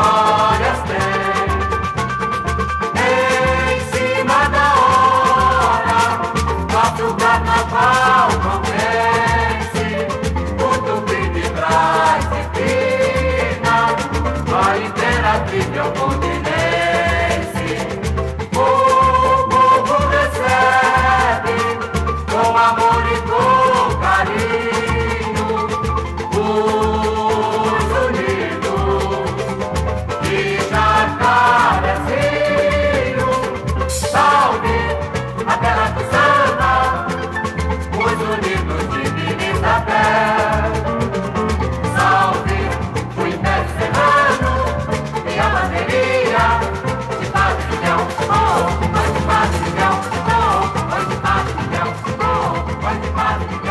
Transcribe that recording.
Ah. Bye.